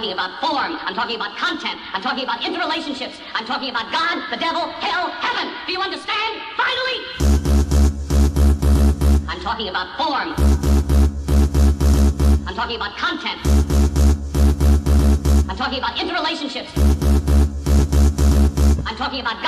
talking about form. I'm talking about content. I'm talking about interrelationships. I'm talking about God, the devil, hell, heaven. Do you understand? Finally! I'm talking about form. I'm talking about content. I'm talking about interrelationships. I'm talking about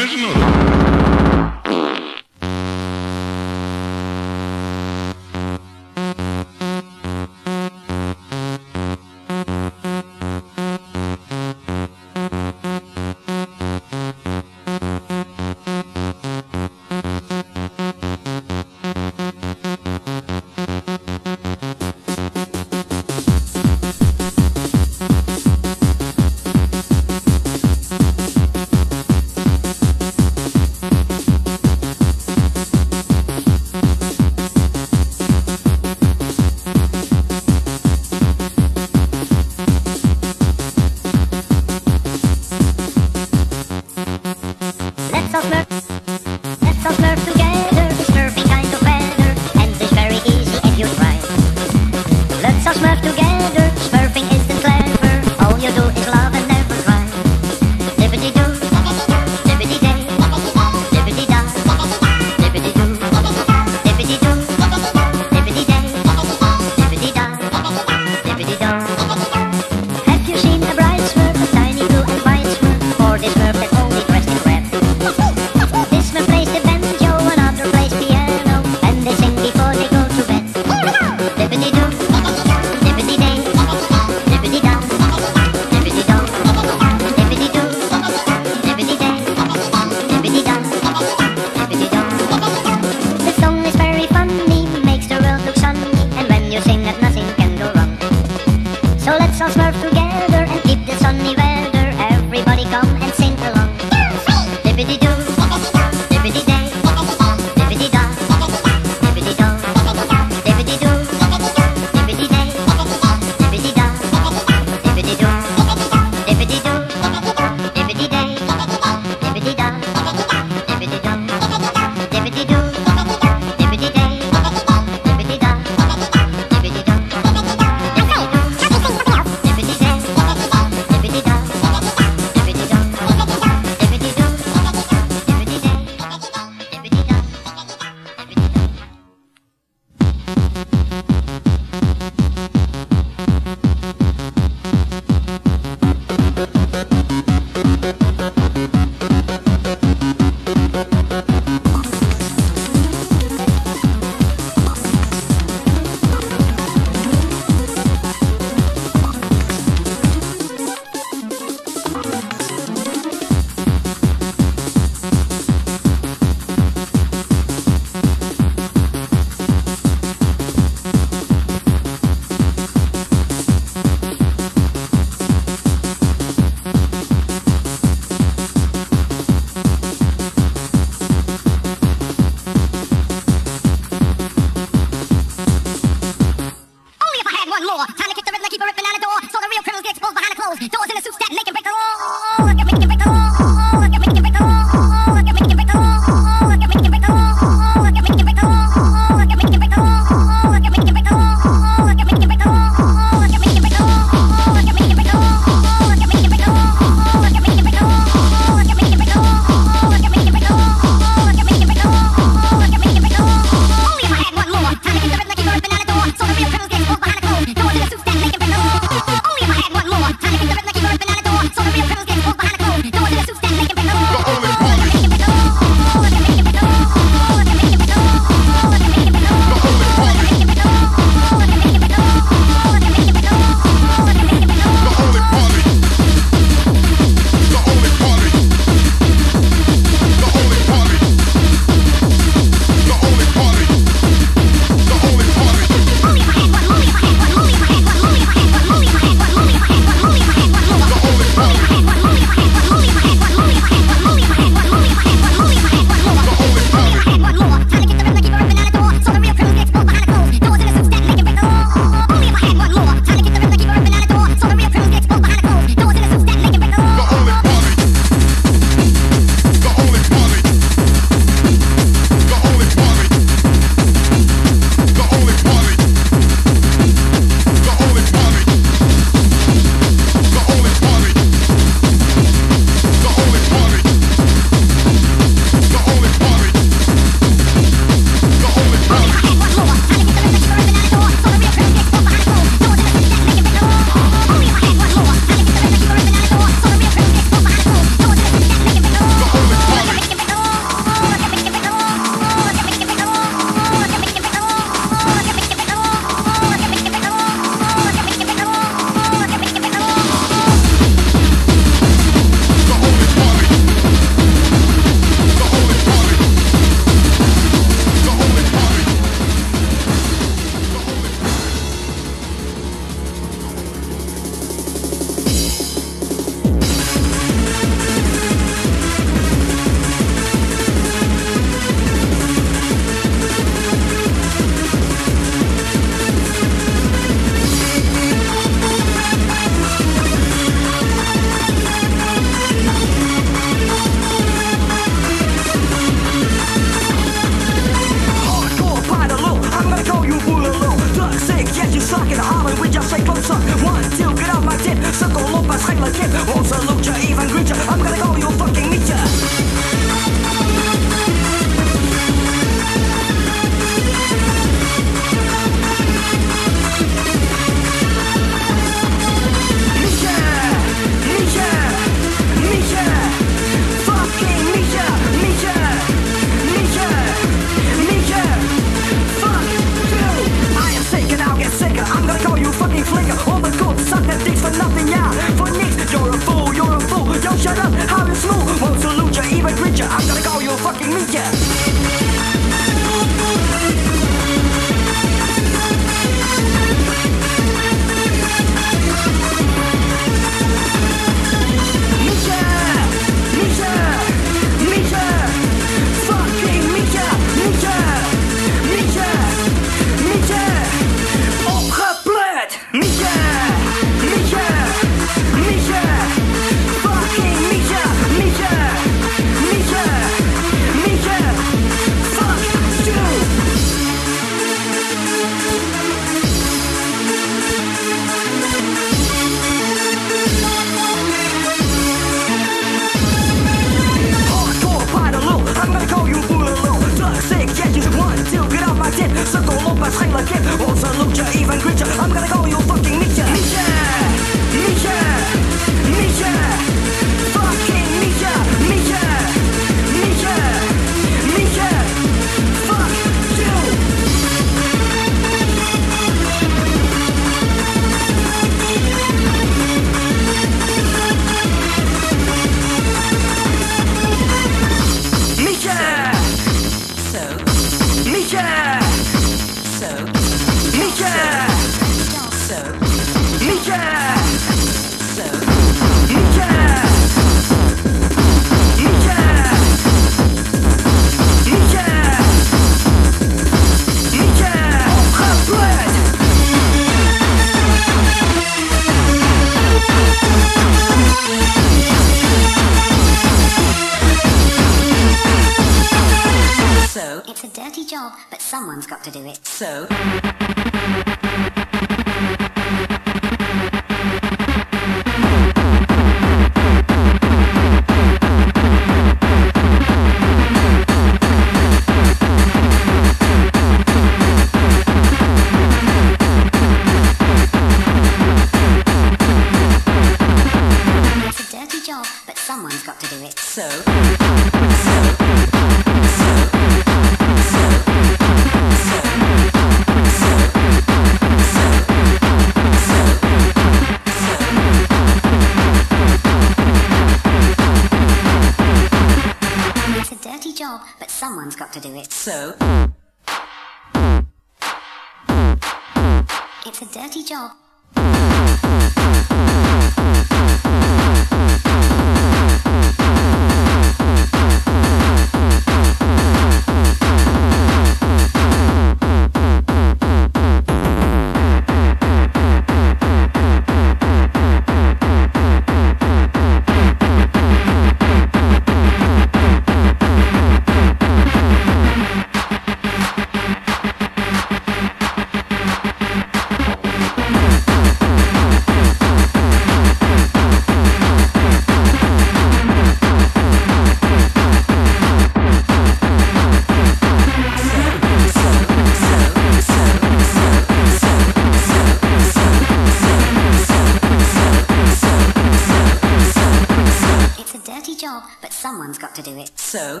so,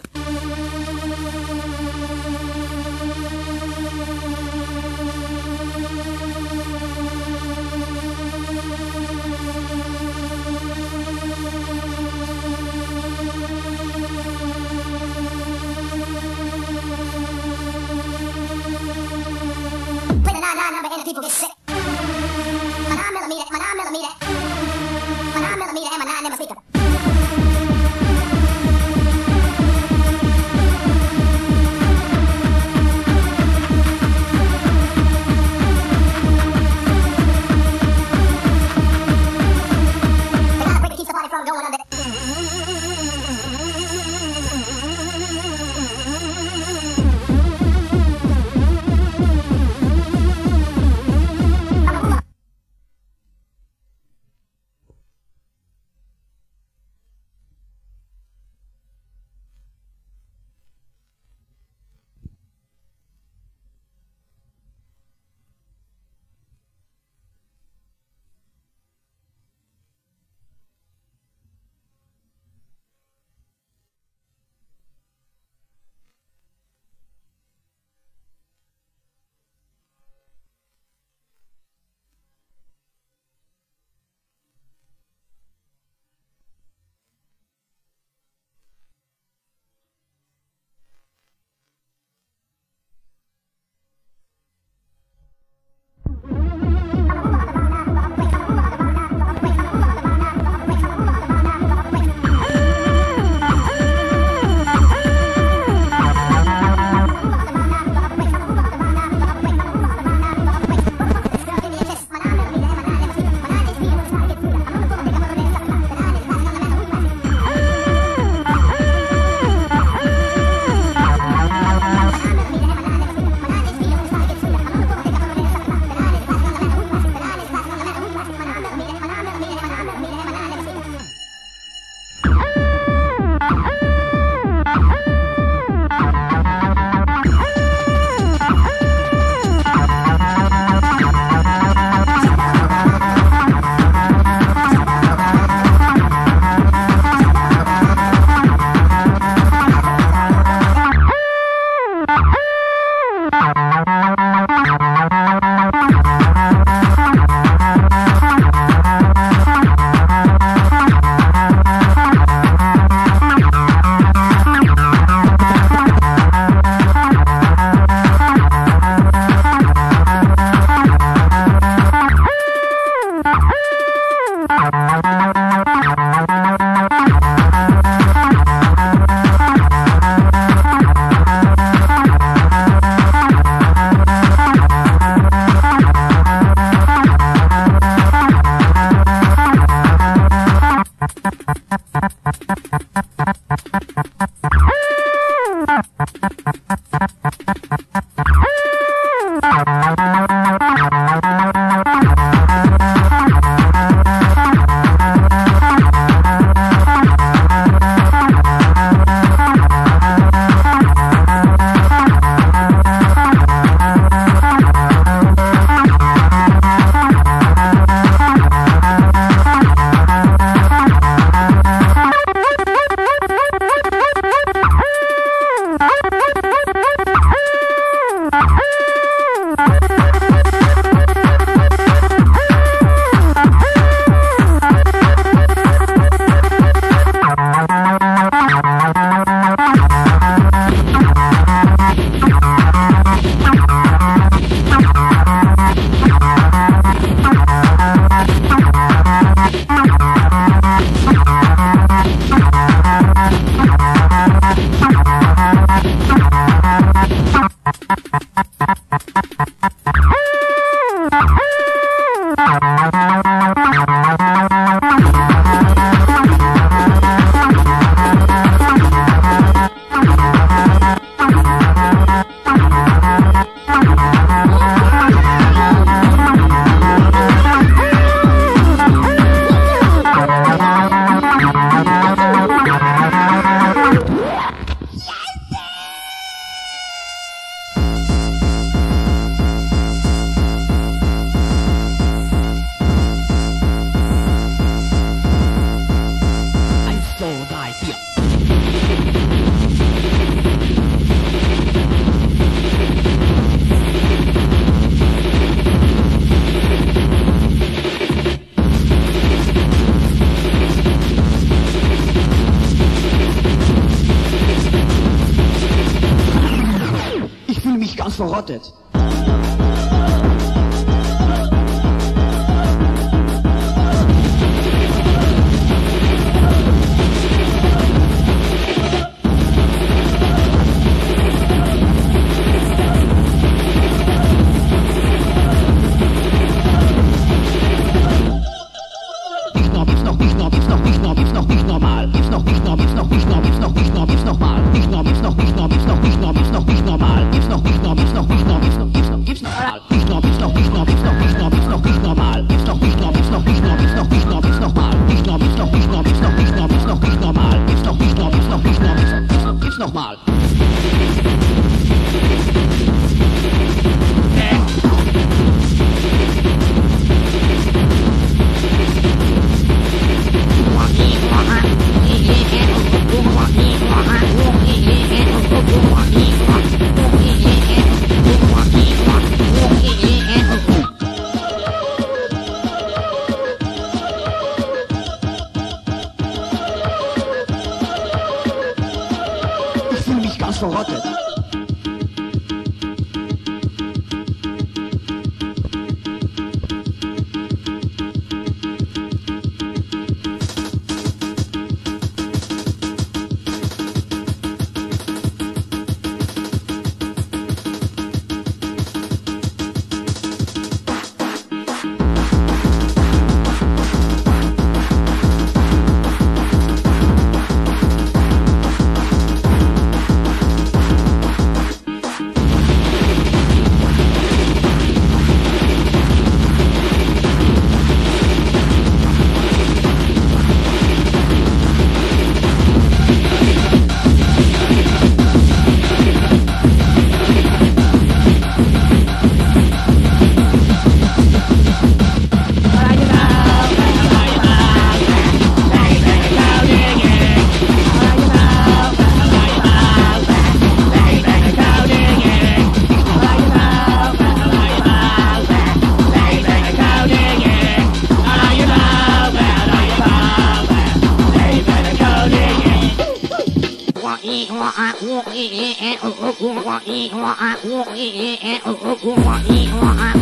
Dan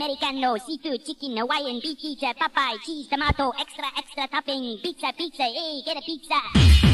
Americano, seafood, chicken, Hawaiian, beef pizza, Popeye, cheese, tomato, extra, extra topping, pizza, pizza, hey, get a pizza.